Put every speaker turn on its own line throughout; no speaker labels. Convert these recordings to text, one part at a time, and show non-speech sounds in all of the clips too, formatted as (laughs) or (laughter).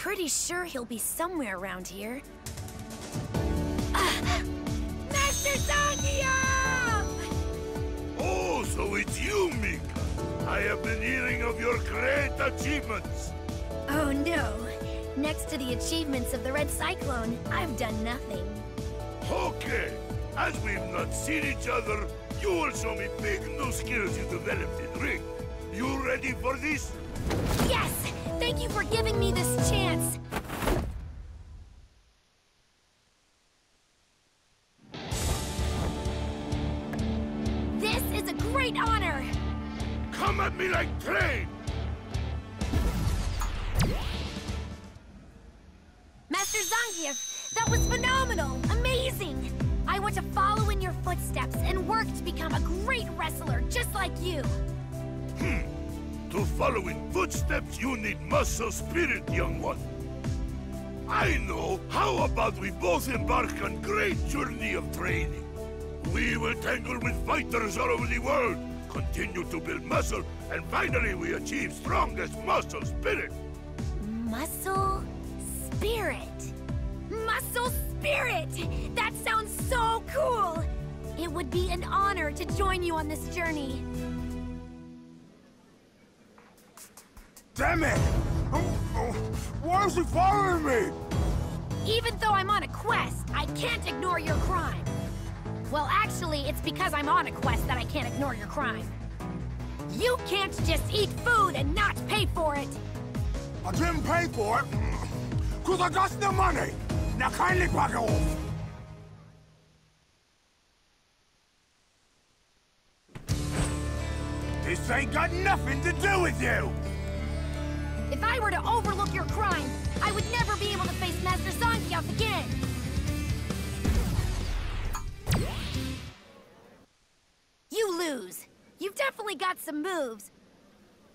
pretty sure he'll be somewhere around here. Ah! (sighs) Master Zangief!
Oh, so it's you, Mika. I have been hearing of your great achievements.
Oh no. Next to the achievements of the Red Cyclone, I've done nothing.
Okay. As we've not seen each other, you will show me big new skills you developed in Ring. You ready for this?
Yes! Thank you for giving me this chance! This is a great honor!
Come at me like train!
Master Zangief, that was phenomenal! Amazing! I want to follow in your footsteps and work to become a great wrestler just like you!
Hmm. To follow in footsteps, you need muscle spirit, young one. I know. How about we both embark on great journey of training? We will tangle with fighters all over the world, continue to build muscle, and finally we achieve strongest muscle spirit.
Muscle spirit. Muscle spirit! That sounds so cool! It would be an honor to join you on this journey.
Damn it! Um, um, why is he following me?
Even though I'm on a quest, I can't ignore your crime. Well, actually, it's because I'm on a quest that I can't ignore your crime. You can't just eat food and not pay for it!
I didn't pay for it, mm, because I got no money. Now kindly back off. This ain't got nothing to do with you!
If I were to overlook your crime, I would never be able to face Master Zangief again! You lose. You've definitely got some moves.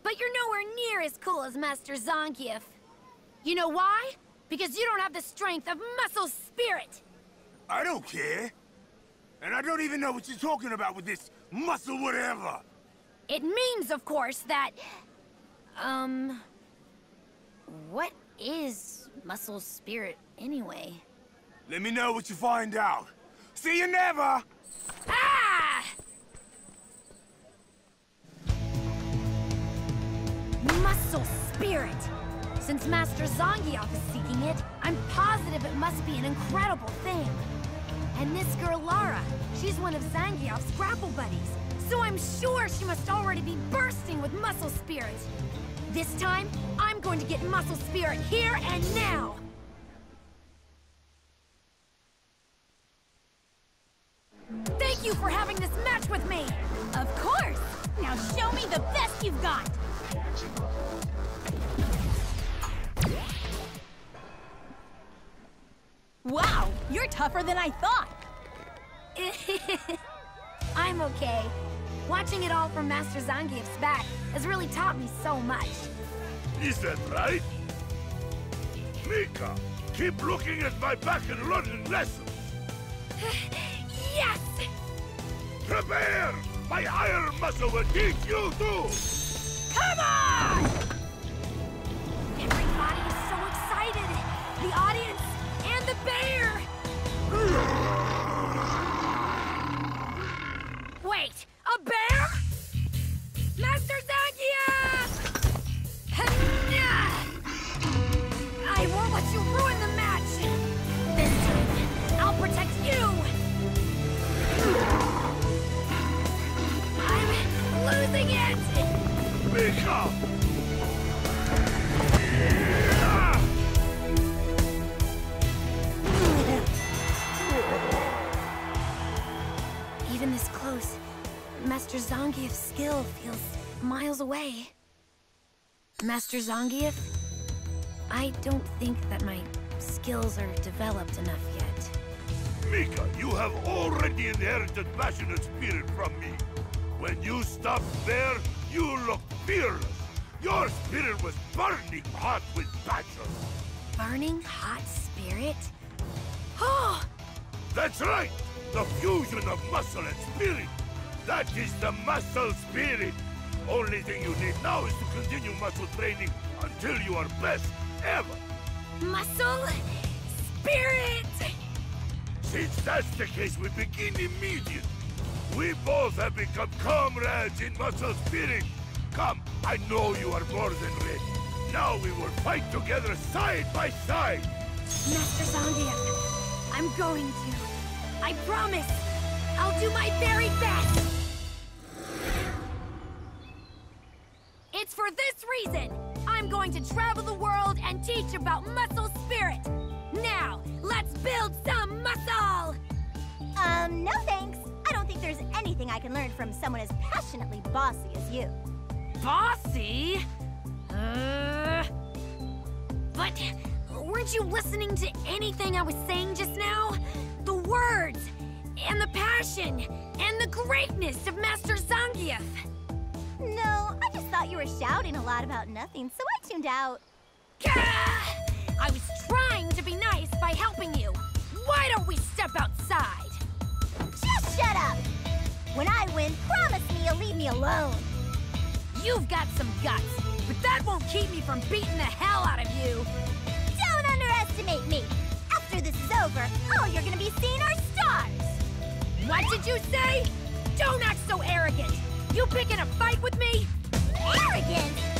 But you're nowhere near as cool as Master Zangief. You know why? Because you don't have the strength of muscle spirit!
I don't care. And I don't even know what you're talking about with this muscle whatever.
It means, of course, that... Um... What is muscle spirit, anyway?
Let me know what you find out. See you never!
Ah! Muscle spirit! Since Master Zangief is seeking it, I'm positive it must be an incredible thing. And this girl Laura, she's one of Zangief's grapple buddies. So I'm sure she must already be bursting with muscle spirit. This time, I'm going to get muscle spirit here and now! Thank you for having this match with me! Of course! Now show me the best you've got!
Wow, you're tougher than I thought. (laughs)
I'm okay. Watching it all from Master Zangief's back has really taught me so much.
Is that right? Mika, keep looking at my back and learning lessons. (sighs)
yes!
Prepare! My iron muscle will teach you too!
Come on! Everybody is so excited! The audience and the bear! (laughs) Zangief's skill feels miles away. Master Zangief, I don't think that my skills are developed enough yet.
Mika, you have already inherited passionate spirit from me. When you stopped there, you looked fearless. Your spirit was burning hot with passion.
Burning hot spirit? Oh! (gasps)
That's right! The fusion of muscle and spirit! That is the muscle spirit! Only thing you need now is to continue muscle training until you are best ever!
Muscle? Spirit!
Since that's the case, we begin immediately. We both have become comrades in muscle spirit. Come, I know you are more than ready. Now we will fight together side by side.
Master Zangief, I'm going to. I promise. I'll do my very best. It's for this reason. I'm going to travel the world and teach about muscle spirit. Now, let's build some muscle!
Um, no thanks. I don't think there's anything I can learn from someone as passionately bossy as you.
Bossy? Uh... But weren't you listening to anything I was saying just now? The words, and the passion, and the greatness of Master Zangief.
No, I just thought you were shouting a lot about nothing, so I tuned out.
Gah! I was trying to be nice by helping you. Why don't we step outside?
Just shut up! When I win, promise me you'll leave me alone.
You've got some guts, but that won't keep me from beating the hell out of you.
Don't underestimate me. After this is over, all you're gonna be seeing are stars.
What did you say? Don't act so arrogant. You picking a fight with me?
Arrogant!